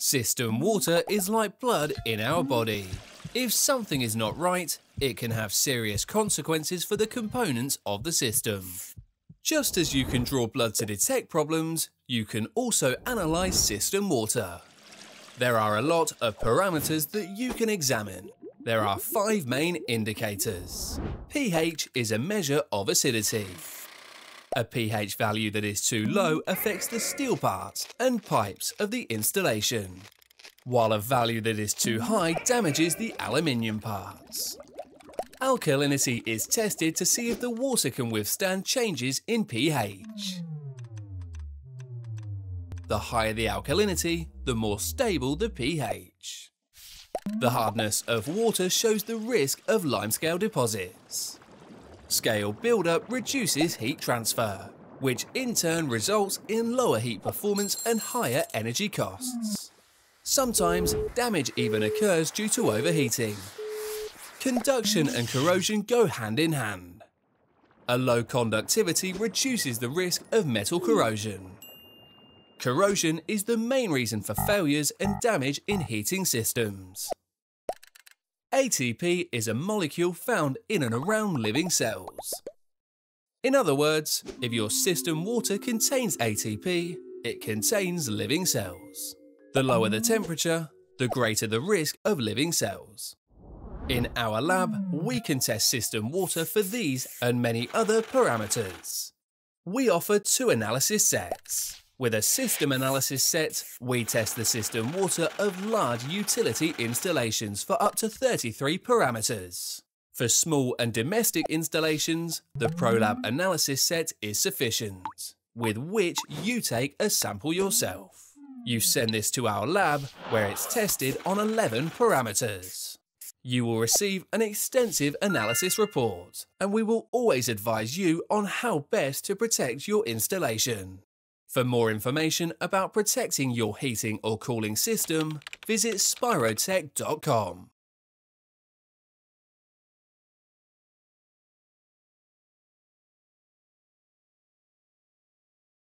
System water is like blood in our body. If something is not right, it can have serious consequences for the components of the system. Just as you can draw blood to detect problems, you can also analyze system water. There are a lot of parameters that you can examine. There are five main indicators. pH is a measure of acidity. A pH value that is too low affects the steel parts and pipes of the installation, while a value that is too high damages the aluminium parts. Alkalinity is tested to see if the water can withstand changes in pH. The higher the alkalinity, the more stable the pH. The hardness of water shows the risk of limescale deposits. Scale buildup reduces heat transfer, which in turn results in lower heat performance and higher energy costs. Sometimes damage even occurs due to overheating. Conduction and corrosion go hand in hand. A low conductivity reduces the risk of metal corrosion. Corrosion is the main reason for failures and damage in heating systems. ATP is a molecule found in and around living cells. In other words, if your system water contains ATP, it contains living cells. The lower the temperature, the greater the risk of living cells. In our lab, we can test system water for these and many other parameters. We offer two analysis sets. With a system analysis set, we test the system water of large utility installations for up to 33 parameters. For small and domestic installations, the ProLab analysis set is sufficient, with which you take a sample yourself. You send this to our lab, where it's tested on 11 parameters. You will receive an extensive analysis report, and we will always advise you on how best to protect your installation. For more information about protecting your heating or cooling system, visit spirotech.com.